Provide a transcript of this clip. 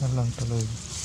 Yan lang tuloy.